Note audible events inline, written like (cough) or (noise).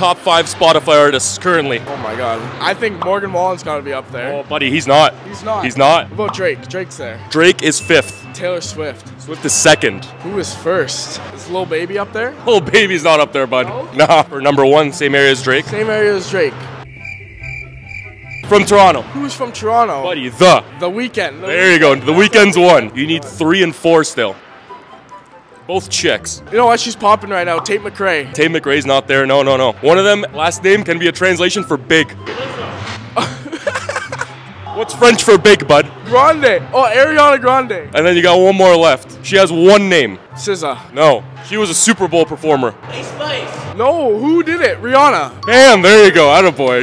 top five Spotify artists currently. Oh my god. I think Morgan Wallen's gotta be up there. Oh, buddy, he's not. He's not. He's not. What about Drake? Drake's there. Drake is fifth. Taylor Swift. Swift is second. Who is first? Is Lil Baby up there? Little baby's not up there, bud. Nah. For number one, same area as Drake. Same area as Drake. From Toronto. Who's from Toronto? Buddy, the. The Weeknd. There you go. The Weeknd's one. You need three and four still. Both chicks. You know what? She's popping right now. Tate McRae. Tate McRae's not there. No, no, no. One of them, last name can be a translation for big. (laughs) What's French for big, bud? Grande. Oh, Ariana Grande. And then you got one more left. She has one name. SZA. No, she was a Super Bowl performer. Spice. No, who did it? Rihanna. Bam, there you go. Attaboy.